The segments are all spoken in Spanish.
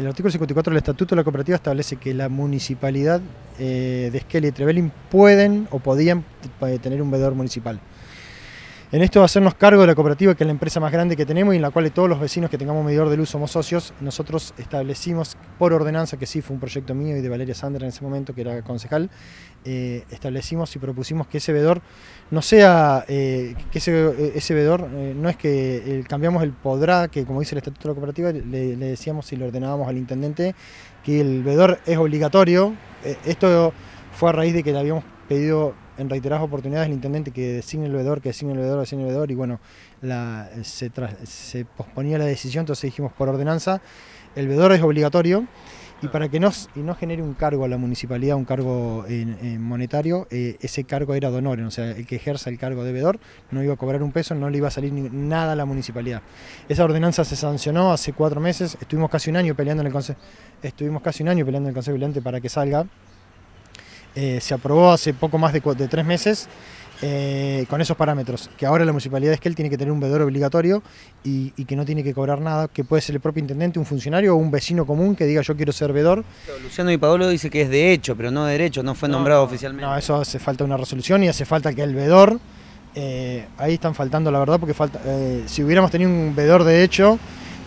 El artículo 54 del Estatuto de la Cooperativa establece que la municipalidad eh, de Esquel y Trevelin pueden o podían eh, tener un veedor municipal. En esto a hacernos cargo de la cooperativa, que es la empresa más grande que tenemos y en la cual todos los vecinos que tengamos medidor de luz somos socios. Nosotros establecimos por ordenanza, que sí fue un proyecto mío y de Valeria Sandra en ese momento, que era concejal, eh, establecimos y propusimos que ese vedor no sea, eh, que ese, ese vedor eh, no es que cambiamos el podrá, que como dice el Estatuto de la Cooperativa, le, le decíamos si le ordenábamos al intendente que el vedor es obligatorio. esto fue a raíz de que le habíamos pedido en reiteradas oportunidades el intendente que designe el veedor, que designe el veedor, designe el veedor, y bueno, se, posponía la decisión, entonces dijimos por ordenanza, el veedor es obligatorio, y para que no, y no genere un cargo a la municipalidad, un cargo monetario, eh, ese cargo era de honor, o sea, el que ejerza el cargo de veedor no iba a cobrar un peso, no le iba a salir nada a la municipalidad. Esa ordenanza se sancionó hace cuatro meses, estuvimos casi un año peleando en el Consejo, estuvimos casi un año peleando en el Consejo Deliberante para que salga, eh, se aprobó hace poco más de, tres meses eh, con esos parámetros, que ahora la municipalidad de Esquel tiene que tener un veedor obligatorio y, que no tiene que cobrar nada, que puede ser el propio intendente, un funcionario o un vecino común que diga yo quiero ser veedor. Luciano y Paolo dice que es de hecho, pero no de derecho, no fue nombrado oficialmente. No, eso hace falta una resolución y hace falta que el veedor, eh, ahí están faltando la verdad, porque falta, si hubiéramos tenido un veedor de hecho,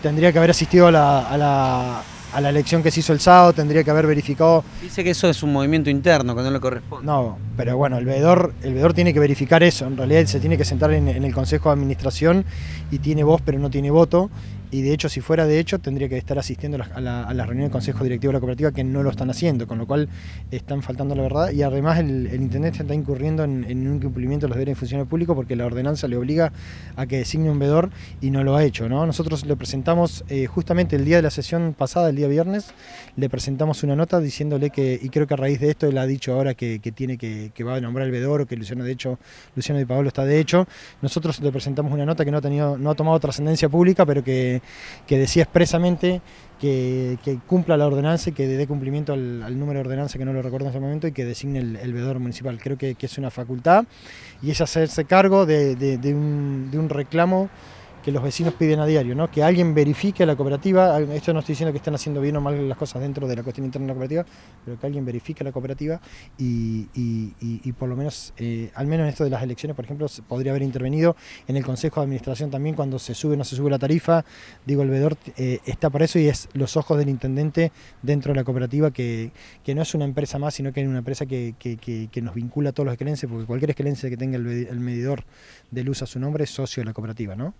tendría que haber asistido a la a la elección que se hizo el sábado tendría que haber verificado. Dice que eso es un movimiento interno, que no le corresponde. No, pero bueno, el veedor, el veedor tiene que verificar eso. En realidad se tiene que sentar en, en el Consejo de Administración y tiene voz, pero no tiene voto y de hecho si fuera de hecho tendría que estar asistiendo a la, a reunión del Consejo Directivo de la Cooperativa que no lo están haciendo, con lo cual están faltando la verdad y además el, Intendente está incurriendo en, un incumplimiento de los deberes de funcionario público porque la ordenanza le obliga a que designe un vedor y no lo ha hecho. ¿no? Nosotros le presentamos eh, justamente el día de la sesión pasada, el día viernes, le presentamos una nota diciéndole que, y creo que a raíz de esto él ha dicho ahora que, tiene que, que, va a nombrar el vedor o que Luciano de hecho, Luciano Di Paolo está de hecho. Nosotros le presentamos una nota que no ha tenido, no ha tomado trascendencia pública, pero que que decía expresamente que, cumpla la ordenanza y que dé cumplimiento al, número de ordenanza que no lo recuerdo en este momento y que designe el, veedor municipal. Creo que, es una facultad y es hacerse cargo de un reclamo que los vecinos piden a diario, ¿no? que alguien verifique la cooperativa, esto no estoy diciendo que estén haciendo bien o mal las cosas dentro de la cuestión interna de la cooperativa, pero que alguien verifique la cooperativa y, por lo menos, eh, al menos en esto de las elecciones, por ejemplo, podría haber intervenido en el Consejo de Administración también cuando se sube o no se sube la tarifa, digo, el veedor eh, está para eso y es los ojos del intendente dentro de la cooperativa, que, no es una empresa más, sino que es una empresa que, nos vincula a todos los esquelenses, porque cualquier esquelense que tenga el, el medidor de luz a su nombre es socio de la cooperativa, ¿no?